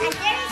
Aquí